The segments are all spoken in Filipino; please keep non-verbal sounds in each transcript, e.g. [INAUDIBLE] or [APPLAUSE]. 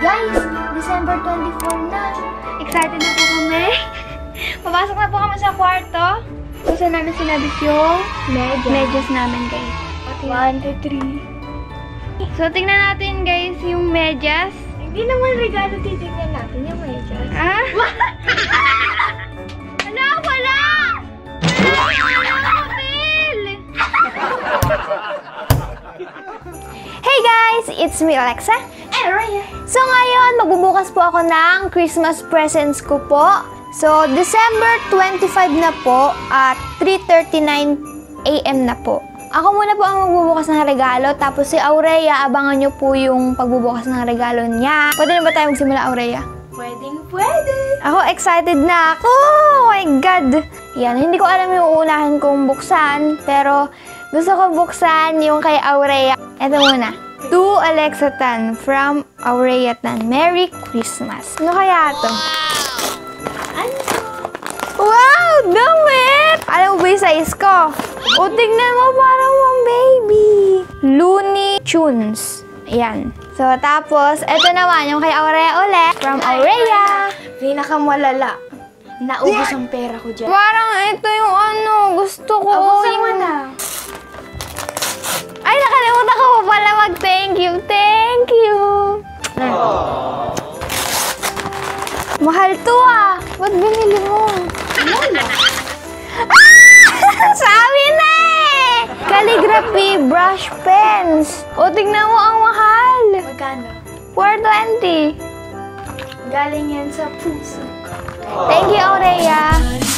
Guys, December 24 na. Excited na po kami. [LAUGHS] Papasok na po kami sa kwarto. Kung saan namin sinabit yung Medyas. medyas namin, guys. One, two, three. So, tingnan natin, guys, yung medyas. Hindi naman regalo titignan natin yung medyas. Ah? [LAUGHS] Wala, wala! Wala! [LAUGHS] Hey guys! It's me, Alexa. So ngayon, magbubukas po ako ng Christmas presents ko po. So, December 25 na po at 3.39 a.m. na po. Ako muna po ang magbubukas ng regalo, tapos si Aurea, abangan nyo po yung pagbubukas ng regalo niya. Pwede na ba tayo magsimula, Aurea? Pwedeng pwede. Ako, excited na ako! Oh my God! Yan, hindi ko alam yung uunahin kong buksan, pero gusto ko buksan yung kay Aurea. Ito muna. To Alexa Tan from Aurea Tan. Merry Christmas. Ano kaya to? Ano? Wow! Damit! Alam mo ba yung size ko? O, tignan mo, parang one baby. Looney Tunes. Ayan. So, tapos, ito naman, yung kay Aurea ulit. From Aurea. Pinakamalala. Naubos ang pera ko dyan. Parang ito yung ano, gusto ko. Mo yung- na. Ay, nakalimutan ko pa pala mag-thank you. Thank you. Mahal to ah. Ba't binili mo? Ah! [LAUGHS] Sabi na eh! Calligraphy brush pens. O, tignan mo ang mahal. Magkano? 420. Galing yan sa puso. Thank you, Aurea.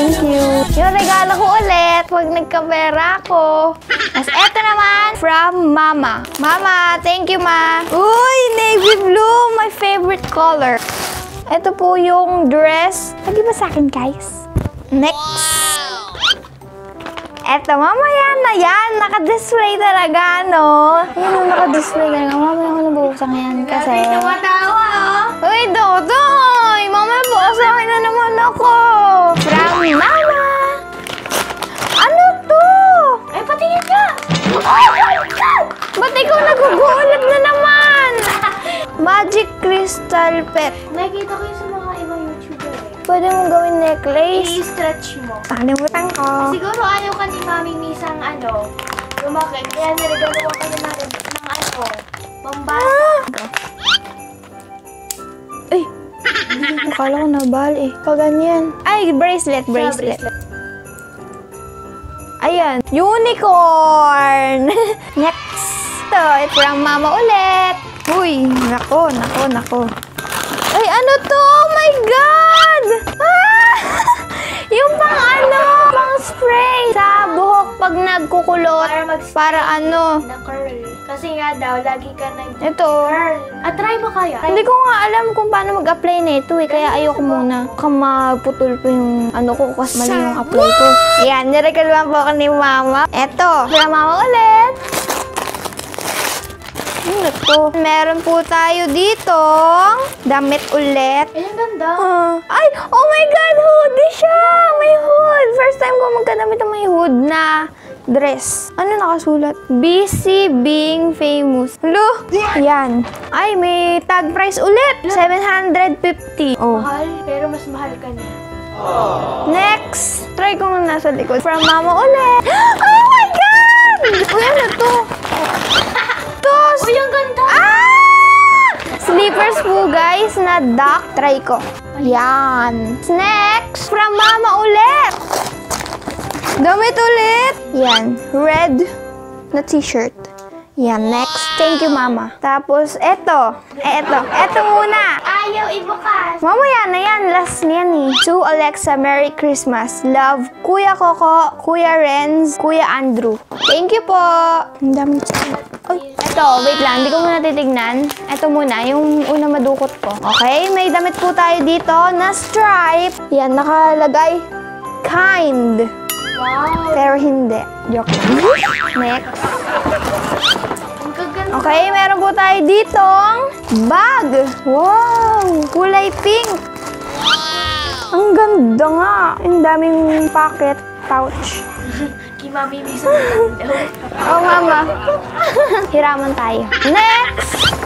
Thank you. Yung regalo ko ulit pag nagkapera ko. Tapos eto naman from Mama. Mama, thank you, Ma. Uy, navy blue, my favorite color. Ito po yung dress. Lagi ba sa akin, guys? Next. Eto, mamaya na yan. Naka-display talaga, no? Ayan, oh, naka-display talaga. Mamaya ako nabubuksan yan kasi... Tumatawa, oh. Uy, Dodoy! Mama, bukasakin na naman ako! From Mama! Ano to? Ay, patingin ka! Oh God! Ba't ikaw nagugulat na naman? [LAUGHS] Magic Crystal Pet. Nakikita ko yun sa mga ibang YouTuber eh. Pwede mong gawin necklace. I-stretch mo. Nakalimutan ko. Siguro ayaw ka ni Mami Misang ano, lumaki. Kaya niregalawan ka niya ng, ng ano, pambata. Ay! Akala ko nabal eh. Pag ganyan. Ay, bracelet, bracelet. Ayan. Unicorn! [LAUGHS] Next. Ito, ito mama ulit. Uy, nako, nako, nako. Ay, ano to? Oh my God! Ah! [LAUGHS] Yung pang ano, pang spray sa buhok pag nagkukulot. Para Para ano. Na. Kasi nga daw, lagi ka nag Ito. curl. At try mo kaya? Hindi ko nga alam kung paano mag-apply nito eh. Kaya ayoko muna. Baka maputol pa yung ano ko kasi mali yung apply ko. Yan, niregaluhan po ako ni mama. Eto, kaya mama ulit. Ano to? Meron po tayo dito. Damit ulit. Ay, ang ganda. Ah, ay, oh my God, hoodie siya! May hood! First time ko magkadamit ng may hood na dress. Ano nakasulat? Busy being famous. Lo! Yan. Ay, may tag price ulit. 750. Oh. Mahal, pero mas mahal ka niya. Next! Try ko nga nasa likod. From mama ulit. [GASPS] Oh my God! Uy, ano to? to! Uy, ang ganda! Ah! Slippers po guys na duck. Try ko. Yan. Next, from mama ulit. Damit ulit. Yan. Red na t-shirt. Yan. Next. Thank you, mama. Tapos, eto. Eto. Eto muna. Ayaw ibukas. Mamaya na yan. Last niyan eh. To Alexa, Merry Christmas. Love, Kuya Coco, Kuya Renz, Kuya Andrew. Thank you po. Ang dami Ay, eto, wait lang. Hindi ko muna titignan. Eto muna, yung una madukot ko. Okay, may damit po tayo dito na stripe. Yan, nakalagay kind. Wow! Pero hindi. Joke. Next. Okay, meron po tayo ditong bag. Wow! Kulay pink. Wow! Ang ganda nga. Ang daming pocket pouch. [LAUGHS] Mami, may sabihin daw. oh, mama. Hiraman tayo. Next!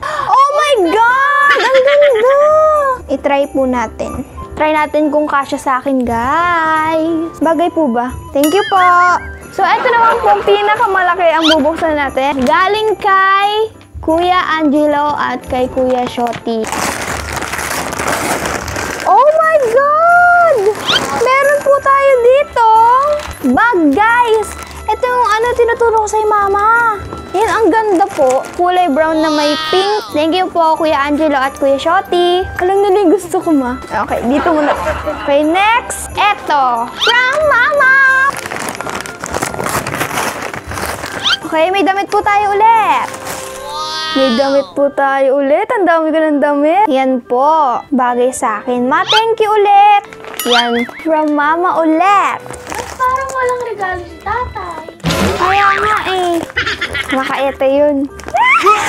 Oh my God! Ang ganda! I-try po natin. Try natin kung kasya sa akin, guys. Bagay po ba? Thank you po. So, ito naman po, pinakamalaki ang bubuksan natin. Galing kay Kuya Angelo at kay Kuya Shoti. Oh my God! Meron po tayo dito. Bag, guys! Ito yung ano, tinuturo ko sa mama. Yan, ang ganda po. Kulay brown na may pink. Thank you po, Kuya Angelo at Kuya Shoti. Alam nila yung gusto ko, ma. Okay, dito muna. Okay, next. Eto. From Mama! Okay, may damit po tayo ulit. May damit po tayo ulit. Ang dami ko ng damit. Yan po. Bagay sa akin. Ma, thank you ulit. Yan. From mama ulit. Parang walang regalo si tatay. Kaya nga eh. Makaete yun.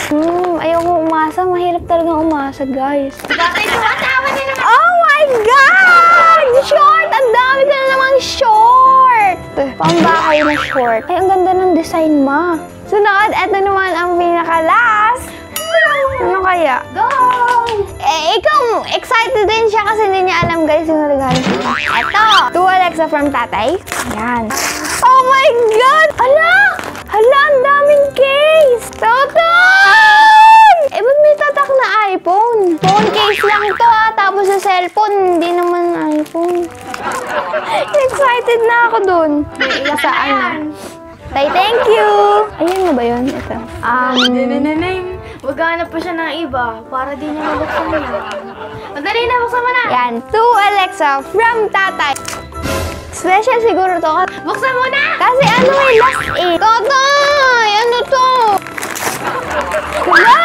Hmm, ayoko umasa. Mahirap talaga umasa, guys. Tatay, tumatawa naman. Oh my God! Short! Ang dami ka na namang short! Pambahay na short. Ay, ang ganda ng design, ma. Sunod, eto naman ang pinaka-last. Ano kaya? Go! Eh, ikaw, excited din siya kasi hindi niya alam guys yung regalo niya. Eto! To Alexa from tatay. Ayan. Oh my God! Hala! Hala, ang case! Totoy! Eh, ba't may tatak na iPhone? Phone case lang to ah, tapos sa cellphone, hindi naman iPhone. [LAUGHS] Excited na ako dun. Saan na? Tay, thank you! Ayun na ba yun? Ito. Um, maghanap pa siya ng iba para di niya mabuksan na. Madali na, buksan mo na. Yan, to Alexa from tatay. Special siguro to. Buksan mo na! Kasi ano eh, last eh. Tatay! Ano to? Diba?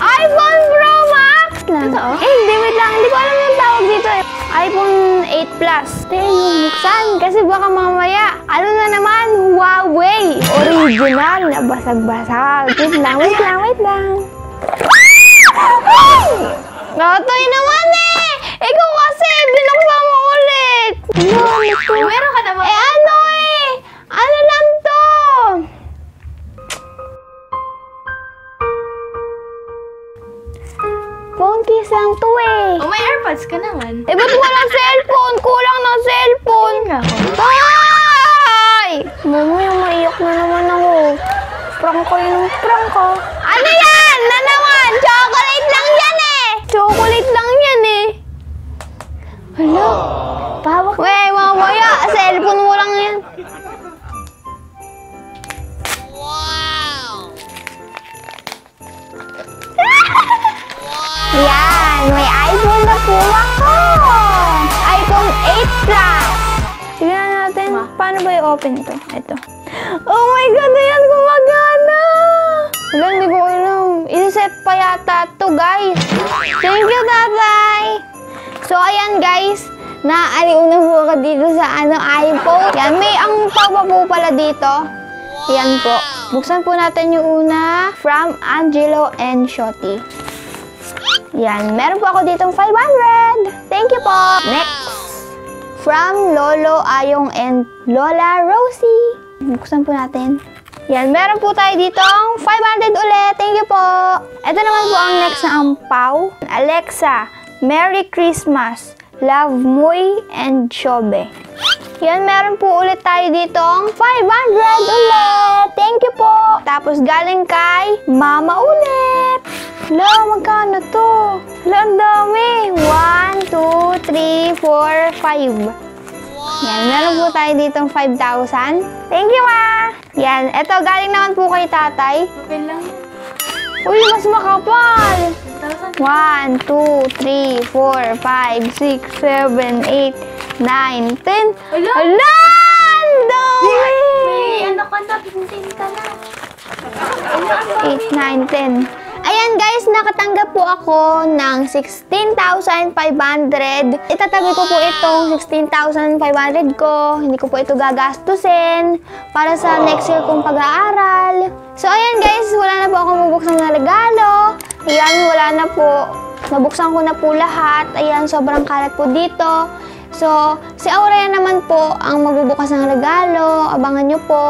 iPhone Pro Max lang. Totoo? Eh, hindi, wait lang. Hindi ko alam yung tawag dito eh. iPhone 8 Plus. Tayo yung buksan. Kasi baka mamaya, ano na naman, Huawei. Original na basag-basag. Wait lang, wait lang, wait lang. Tatay naman eh! Ikaw kasi, binuksan. Ano, ano to? Meron ka naman. Eh ano eh? Ano lang to? Phone case lang to eh. Oh, may AirPods ka naman. Eh ba't walang cellphone? Kulang ng cellphone. Tay! Mamaya maiyak na naman ako. Prank ko yung prank ko. Ano yan? Na naman? Chocolate lang yan eh! Chocolate lang yan eh. Hala. Pawak. Wey, mamaya. Cellphone mo lang yan. Yan, may iPhone na po ako. iPhone 8 Plus. Tignan natin, paano ba i-open ito? Ito. Oh my God, ayan, gumagana. Wala, hindi ko alam. Iniset pa yata to guys. Thank you, tatay. So, ayan, guys. Naaaliw na po ako dito sa ano, iPhone. Yan, may ang pa po pala dito. Yan po. Buksan po natin yung una from Angelo and Shoti. Yan, meron po ako ditong 500. Thank you po. Next. From Lolo Ayong and Lola Rosie. Buksan po natin. Yan, meron po tayo ditong 500 ulit. Thank you po. Ito naman po ang next na ampaw. Alexa, Merry Christmas. Love Muy and Shobe. Yan, meron po ulit tayo ditong 500 ulit. Thank you po. Tapos galing kay Mama ulit. Hala, magkano to? Hala, ang dami. 1, 2, 3, 4, 5. Yan, meron po tayo ditong 5,000. Thank you, ma! Yan, eto, galing naman po kay tatay. Okay lang. Uy, mas makapal! 1,000. 1, 2, 3, 4, 5, 6, 7, 8, 9, 10. Hala! Hala! Ang dami! May ano ka na, pintin ka na. 8, 9, 10. Ayan guys, nakatanggap po ako ng 16,500. Itatabi ko po itong 16,500 ko. Hindi ko po ito gagastusin para sa next year kong pag-aaral. Na po. Nabuksan ko na po lahat. Ayan, sobrang kalat po dito. So, si Aurea naman po ang magbubukas ng regalo. Abangan nyo po.